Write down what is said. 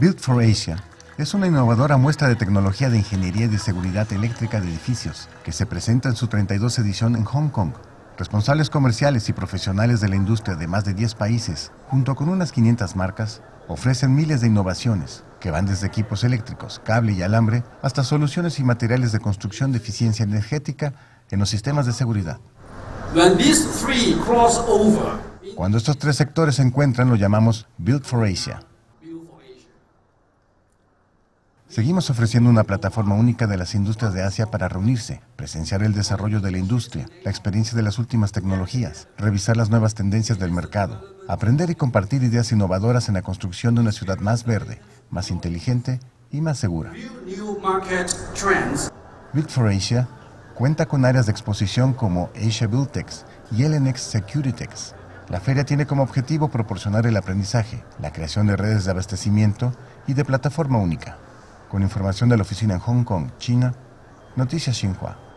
Build for Asia es una innovadora muestra de tecnología de ingeniería y de seguridad eléctrica de edificios que se presenta en su 32 edición en Hong Kong. Responsables comerciales y profesionales de la industria de más de 10 países, junto con unas 500 marcas, ofrecen miles de innovaciones que van desde equipos eléctricos, cable y alambre, hasta soluciones y materiales de construcción de eficiencia energética en los sistemas de seguridad. Cuando estos tres sectores se encuentran, lo llamamos Build for Asia. Seguimos ofreciendo una plataforma única de las industrias de Asia para reunirse, presenciar el desarrollo de la industria, la experiencia de las últimas tecnologías, revisar las nuevas tendencias del mercado, aprender y compartir ideas innovadoras en la construcción de una ciudad más verde, más inteligente y más segura. Build for Asia cuenta con áreas de exposición como Asia Buildtex y LNX Securitex. La feria tiene como objetivo proporcionar el aprendizaje, la creación de redes de abastecimiento y de plataforma única. Con información de la oficina en Hong Kong, China, Noticias Xinhua.